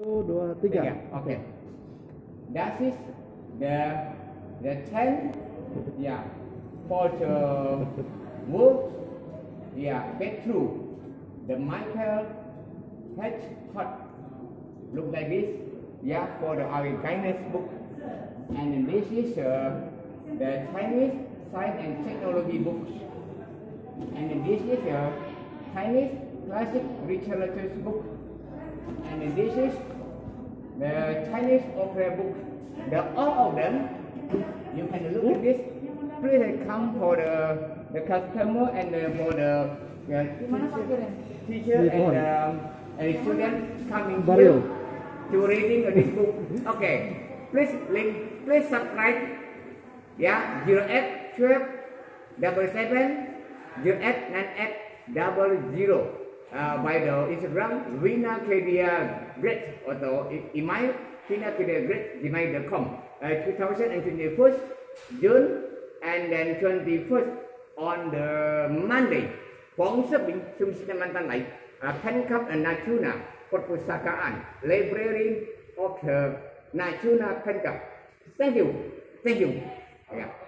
Satu, dua, tiga. Tiga. Okay. That is the the ten. Yeah. For the wolf. Yeah. Get through. The Michael H. Hot. Look like this. Yeah. For the our kindness book. And this is uh, the Chinese science and technology books. And this is a Chinese classic literature book. And this is the Chinese opera book. The all of them, you can look at this. Please come for the the customer and uh, for the uh, teacher, teacher and um, and student coming here to reading this book. Okay, please link, please subscribe. Yeah, zero eight twelve double seven zero eight nine eight double zero. Uh, by the Instagram Rina Kedia Great or the email Rina Kedia Great gmail.com uh, 2021 June and then 21st on the Monday. Phóng sức bình xung sinh năm tan lại Pen Cup and Natuna Perpustakaan Library of the Natuna Pen Cup Thank you. Thank you. Yeah.